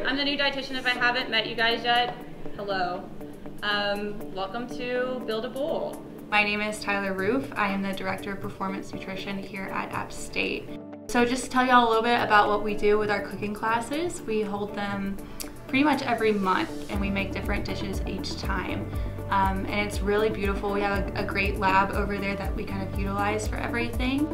I'm the new dietitian if I haven't met you guys yet. Hello. Um, welcome to Build a Bowl. My name is Tyler Roof. I am the Director of Performance Nutrition here at App State. So just to tell y'all a little bit about what we do with our cooking classes, we hold them pretty much every month and we make different dishes each time. Um, and it's really beautiful. We have a, a great lab over there that we kind of utilize for everything.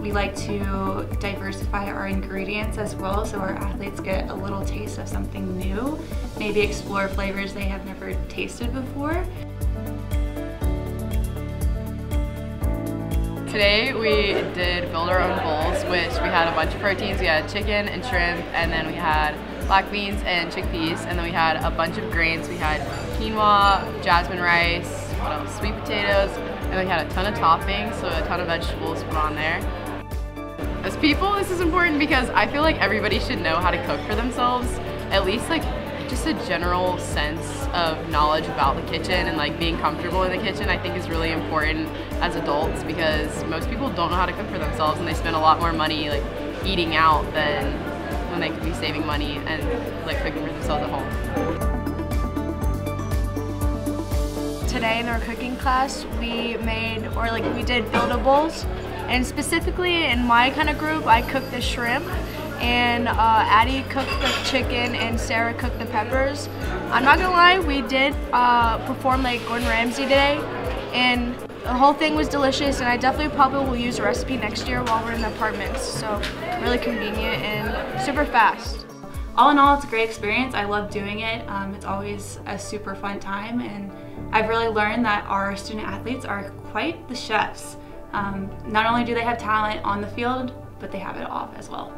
We like to diversify our ingredients as well so our athletes get a little taste of something new, maybe explore flavors they have never tasted before. Today we did build our own bowls, which we had a bunch of proteins. We had chicken and shrimp, and then we had black beans and chickpeas, and then we had a bunch of grains. We had quinoa, jasmine rice, what else? Sweet potatoes, and we had a ton of toppings, so a ton of vegetables put on there. As people, this is important because I feel like everybody should know how to cook for themselves, at least like just a general sense of knowledge about the kitchen and like being comfortable in the kitchen I think is really important as adults because most people don't know how to cook for themselves and they spend a lot more money like eating out than when they could be saving money and like cooking for themselves at home. Today in our cooking class we made or like we did buildables and specifically in my kind of group I cooked the shrimp and uh, Addie cooked the chicken and Sarah cooked the peppers. I'm not gonna lie, we did uh, perform like Gordon Ramsay today and the whole thing was delicious and I definitely probably will use the recipe next year while we're in the apartments. So really convenient and super fast. All in all, it's a great experience. I love doing it. Um, it's always a super fun time and I've really learned that our student athletes are quite the chefs. Um, not only do they have talent on the field, but they have it off as well.